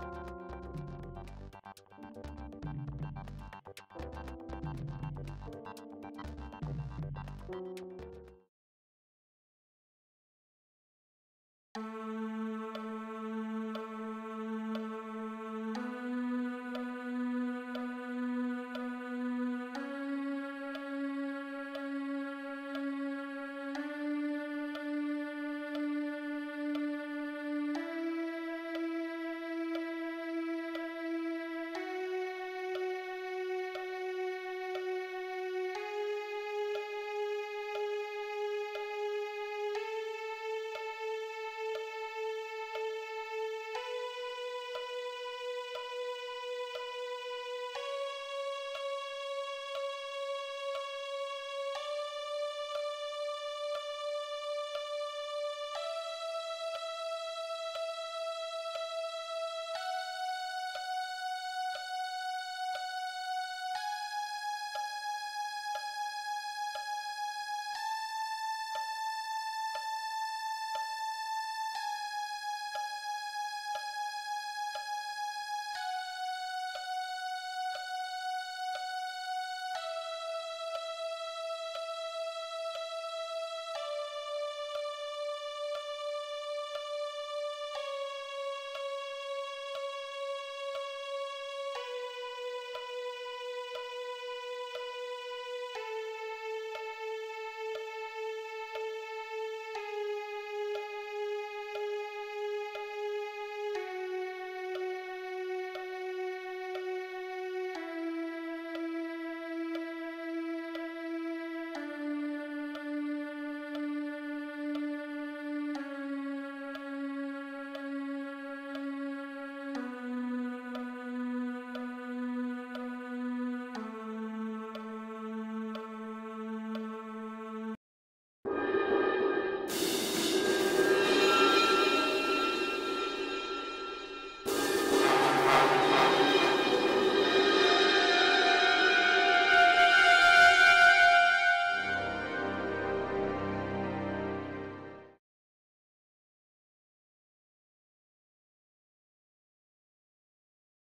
you